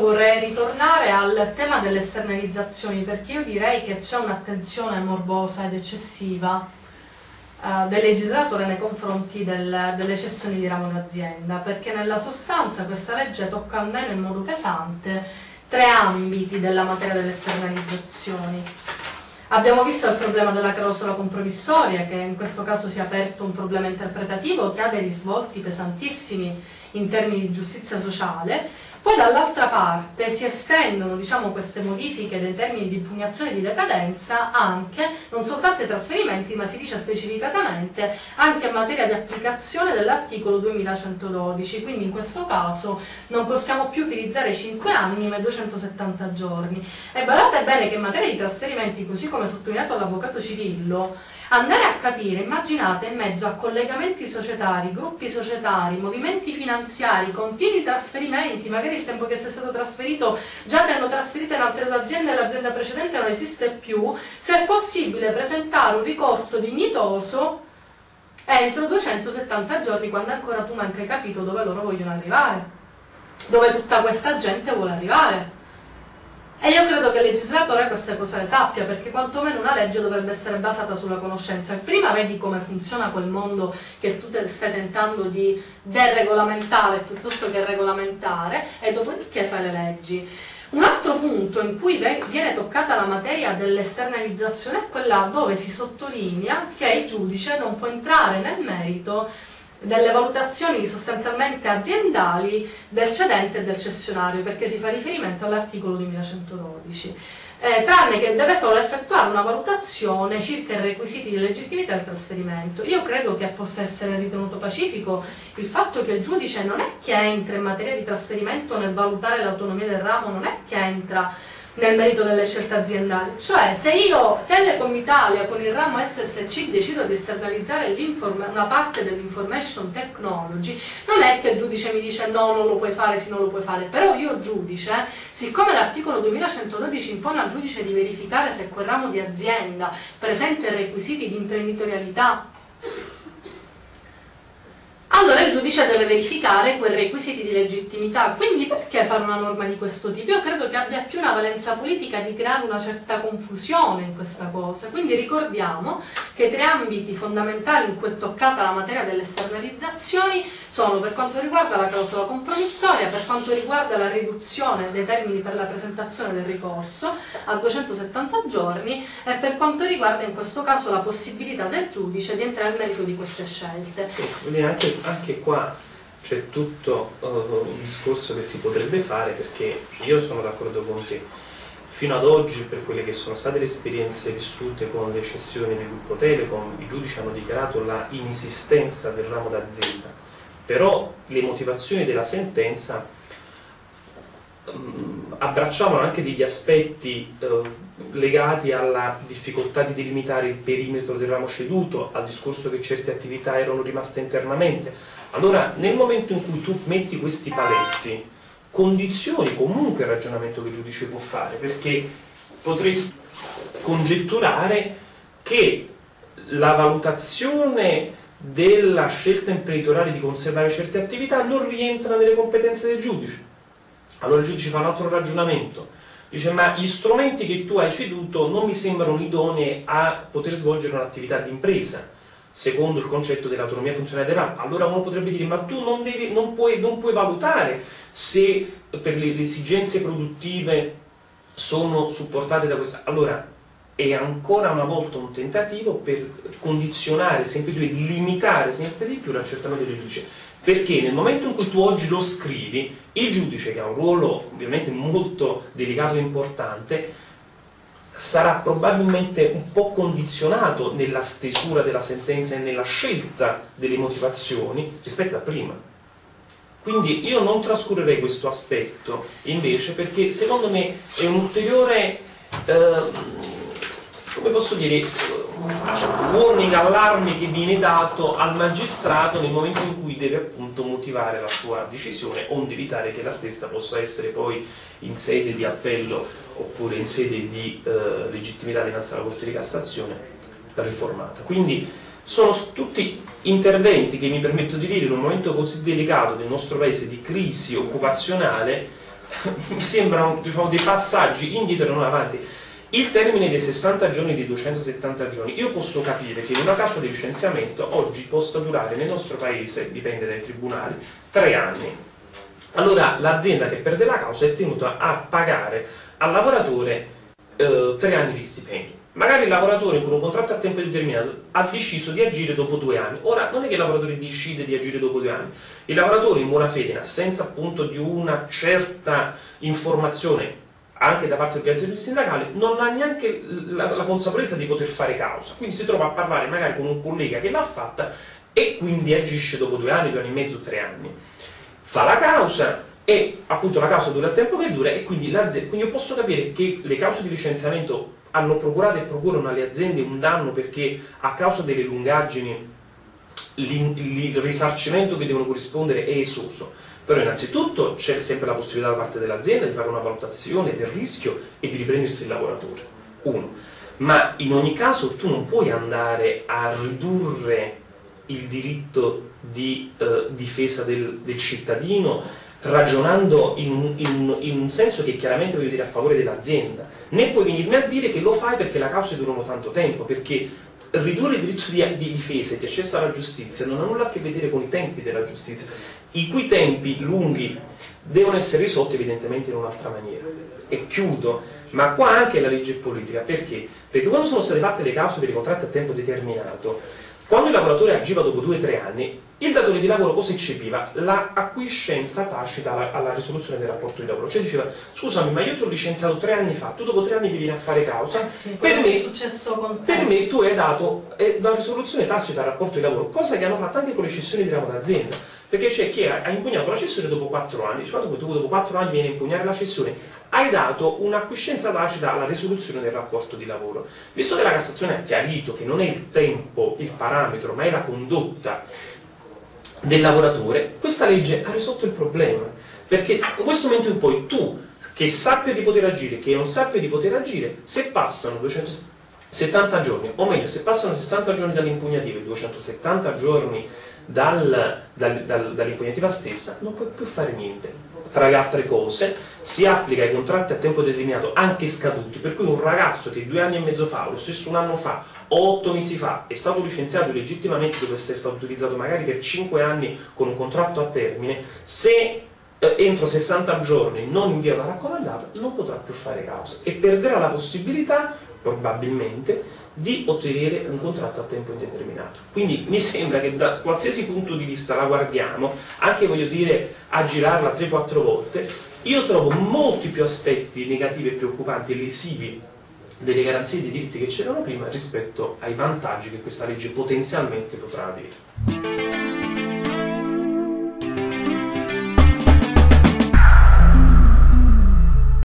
vorrei ritornare al tema delle esternalizzazioni perché io direi che c'è un'attenzione morbosa ed eccessiva uh, del legislatore nei confronti del, delle cessioni di ramo d'azienda perché nella sostanza questa legge tocca almeno in modo pesante tre ambiti della materia delle esternalizzazioni. Abbiamo visto il problema della clausola compromissoria, che in questo caso si è aperto un problema interpretativo che ha dei risvolti pesantissimi in termini di giustizia sociale poi dall'altra parte si estendono diciamo, queste modifiche dei termini di impugnazione e di decadenza anche, non soltanto ai trasferimenti, ma si dice specificatamente anche in materia di applicazione dell'articolo 2112, quindi in questo caso non possiamo più utilizzare 5 anni ma 270 giorni. E guardate bene che in materia di trasferimenti, così come sottolineato dall'avvocato Cirillo, andare a capire, immaginate in mezzo a collegamenti societari, gruppi societari, movimenti finanziari, continui trasferimenti, magari il tempo che sei stato trasferito già ti hanno trasferito in altre aziende e l'azienda precedente non esiste più, se è possibile presentare un ricorso dignitoso entro 270 giorni quando ancora tu manca hai capito dove loro vogliono arrivare, dove tutta questa gente vuole arrivare. E io credo che il legislatore queste cose le sappia, perché quantomeno una legge dovrebbe essere basata sulla conoscenza. Prima vedi come funziona quel mondo che tu stai tentando di deregolamentare piuttosto che regolamentare, e dopodiché fai le leggi. Un altro punto in cui viene toccata la materia dell'esternalizzazione è quella dove si sottolinea che il giudice non può entrare nel merito delle valutazioni sostanzialmente aziendali del cedente e del cessionario, perché si fa riferimento all'articolo 2112, eh, tranne che deve solo effettuare una valutazione circa i requisiti di legittimità del trasferimento. Io credo che possa essere ritenuto pacifico il fatto che il giudice non è che entra in materia di trasferimento nel valutare l'autonomia del ramo, non è che entra nel merito delle scelte aziendali. Cioè, se io, Telecom Italia, con il ramo SSC, decido di esternalizzare una parte dell'information technology, non è che il giudice mi dice no, non lo puoi fare, sì, non lo puoi fare. Però io, giudice, siccome l'articolo 2112 impone al giudice di verificare se quel ramo di azienda presenta i requisiti di imprenditorialità allora il giudice deve verificare quei requisiti di legittimità. Quindi perché fare una norma di questo tipo? Io credo che abbia più una valenza politica di creare una certa confusione in questa cosa. Quindi ricordiamo che i tre ambiti fondamentali in cui è toccata la materia delle esternalizzazioni sono per quanto riguarda la clausola compromissoria, per quanto riguarda la riduzione dei termini per la presentazione del ricorso a 270 giorni e per quanto riguarda in questo caso la possibilità del giudice di entrare nel merito di queste scelte. Quindi anche, anche qua c'è tutto uh, un discorso che si potrebbe fare perché io sono d'accordo con te fino ad oggi per quelle che sono state le esperienze vissute con le cessioni del gruppo Telecom i giudici hanno dichiarato la inesistenza del ramo d'azienda però le motivazioni della sentenza um, abbracciavano anche degli aspetti uh, legati alla difficoltà di delimitare il perimetro del ramo ceduto, al discorso che certe attività erano rimaste internamente. Allora, nel momento in cui tu metti questi paletti, condizioni comunque il ragionamento che il giudice può fare, perché potresti congetturare che la valutazione della scelta imprenditoriale di conservare certe attività non rientra nelle competenze del giudice. Allora il giudice fa un altro ragionamento. Dice, ma gli strumenti che tu hai ceduto non mi sembrano idonei a poter svolgere un'attività di impresa, secondo il concetto dell'autonomia funzionale del RAM. Allora uno potrebbe dire, ma tu non, devi, non, puoi, non puoi valutare se per le esigenze produttive sono supportate da questa... Allora, è ancora una volta un tentativo per condizionare sempre più e limitare sempre di più l'accertamento del giudice. Perché nel momento in cui tu oggi lo scrivi, il giudice, che ha un ruolo ovviamente molto delicato e importante, sarà probabilmente un po' condizionato nella stesura della sentenza e nella scelta delle motivazioni rispetto a prima. Quindi io non trascurerei questo aspetto invece perché secondo me è un ulteriore eh, come posso dire, warning, allarme che viene dato al magistrato nel momento in cui deve appunto motivare la sua decisione, onde evitare che la stessa possa essere poi in sede di appello oppure in sede di eh, legittimità dinanzi alla Corte di Cassazione riformata. Quindi sono tutti interventi che mi permetto di dire in un momento così delicato del nostro paese di crisi occupazionale mi sembrano diciamo, dei passaggi indietro e non avanti. Il termine dei 60 giorni di 270 giorni, io posso capire che in una caso di licenziamento oggi possa durare nel nostro paese, dipende dai tribunali, tre anni. Allora l'azienda che perde la causa è tenuta a pagare al lavoratore eh, tre anni di stipendio. Magari il lavoratore con un contratto a tempo determinato ha deciso di agire dopo due anni. Ora, non è che il lavoratore decide di agire dopo due anni. Il lavoratore in buona fede, in assenza appunto di una certa informazione anche da parte delle organizzazioni sindacali, non ha neanche la, la, consapevolezza di poter fare causa. Quindi si trova a parlare magari con un collega che l'ha fatta e quindi agisce dopo due anni, due anni e mezzo, tre anni. Fa la causa e appunto la causa dura il tempo che dura e quindi l'azienda. Quindi io posso capire che le cause di licenziamento hanno procurato e procurano alle aziende un danno perché a causa delle lungaggini il risarcimento che devono corrispondere è esoso però innanzitutto c'è sempre la possibilità da parte dell'azienda di fare una valutazione del rischio e di riprendersi il lavoratore. Uno. Ma in ogni caso tu non puoi andare a ridurre il diritto di eh, difesa del, del, cittadino ragionando in, in, in, un senso che chiaramente voglio dire a favore dell'azienda, né puoi venirmi a dire che lo fai perché le cause durano tanto tempo, perché ridurre il diritto di, di difesa e di accesso alla giustizia non ha nulla a che vedere con i tempi della giustizia, i cui tempi lunghi devono essere risolti evidentemente in un'altra maniera. E chiudo, ma qua anche la legge politica, perché? Perché quando sono state fatte le cause per i contratti a tempo determinato, quando il lavoratore agiva dopo due o tre anni, il datore di lavoro cosa eccepiva? La acquiescenza tacita alla, alla, risoluzione del rapporto di lavoro. Cioè diceva, scusami, ma io ti ho licenziato tre anni fa, tu dopo tre anni mi vieni a fare causa. Eh sì, per, me, per me, tu hai dato eh, la risoluzione tacita al rapporto di lavoro, cosa che hanno fatto anche con le cessioni di ramo d'azienda. Perché c'è chi ha impugnato la cessione dopo quattro anni, dice, guarda, tu dopo quattro anni vieni a impugnare la cessione, hai dato un'acquiescenza tacita alla risoluzione del rapporto di lavoro. Visto che la Cassazione ha chiarito che non è il tempo il parametro, ma è la condotta del lavoratore, questa legge ha risolto il problema. Perché in questo momento in poi tu, che sappia di poter agire, che non sappia di poter agire, se passano 270 giorni, o meglio, se passano 60 giorni dall'impugnativa e 270 giorni dal, dal, dal, dall'impugnativa stessa, non puoi più fare niente. Tra le altre cose, si applica ai contratti a tempo determinato anche scaduti, per cui un ragazzo che due anni e mezzo fa, lo stesso un anno fa, o otto mesi fa, è stato licenziato legittimamente dopo essere stato utilizzato magari per cinque anni con un contratto a termine, se eh, entro 60 giorni non invia una raccomandata, non potrà più fare causa e perderà la possibilità, probabilmente, di ottenere un contratto a tempo indeterminato. Quindi mi sembra che da qualsiasi punto di vista la guardiamo, anche voglio dire a girarla 3-4 volte, io trovo molti più aspetti negativi e preoccupanti e lesivi delle garanzie dei diritti che c'erano prima rispetto ai vantaggi che questa legge potenzialmente potrà avere.